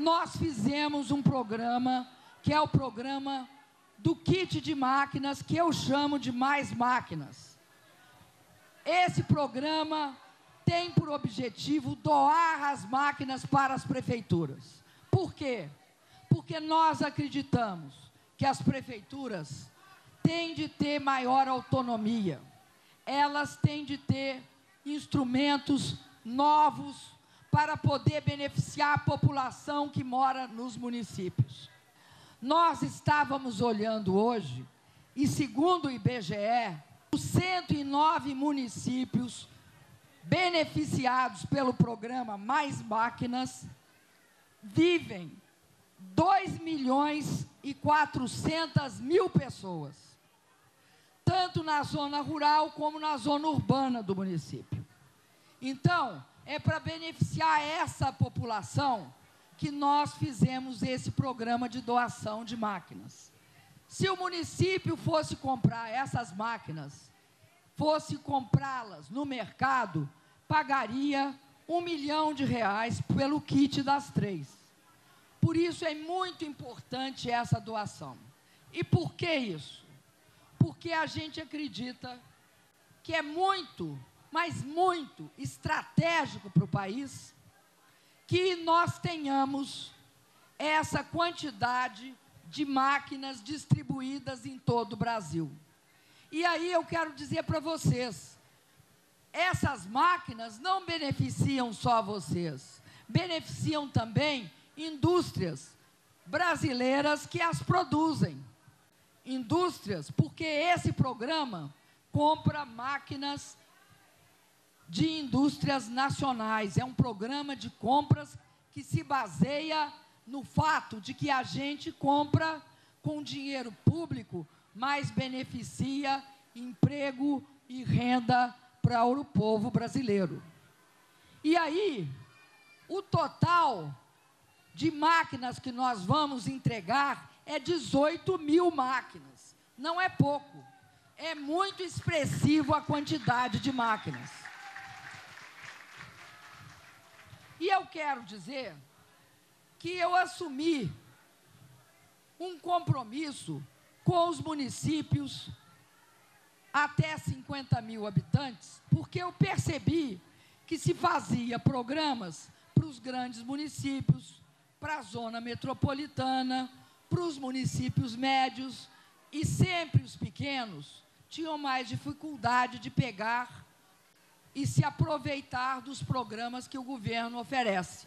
nós fizemos um programa que é o programa do kit de máquinas, que eu chamo de Mais Máquinas. Esse programa tem por objetivo doar as máquinas para as prefeituras. Por quê? Porque nós acreditamos que as prefeituras têm de ter maior autonomia, elas têm de ter instrumentos novos para poder beneficiar a população que mora nos municípios. Nós estávamos olhando hoje, e segundo o IBGE, os 109 municípios beneficiados pelo programa Mais Máquinas vivem 2 milhões e 400 mil pessoas, tanto na zona rural como na zona urbana do município. Então, é para beneficiar essa população que nós fizemos esse programa de doação de máquinas. Se o município fosse comprar essas máquinas, fosse comprá-las no mercado, pagaria um milhão de reais pelo kit das três. Por isso é muito importante essa doação. E por que isso? Porque a gente acredita que é muito, mas muito estratégico para o país que nós tenhamos essa quantidade de máquinas distribuídas em todo o Brasil. E aí eu quero dizer para vocês, essas máquinas não beneficiam só vocês, beneficiam também indústrias brasileiras que as produzem. Indústrias, porque esse programa compra máquinas de indústrias nacionais. É um programa de compras que se baseia no fato de que a gente compra com dinheiro público, mas beneficia emprego e renda para o povo brasileiro. E aí, o total de máquinas que nós vamos entregar é 18 mil máquinas. Não é pouco. É muito expressivo a quantidade de máquinas. E eu quero dizer que eu assumi um compromisso com os municípios até 50 mil habitantes, porque eu percebi que se fazia programas para os grandes municípios, para a zona metropolitana, para os municípios médios, e sempre os pequenos tinham mais dificuldade de pegar e se aproveitar dos programas que o governo oferece.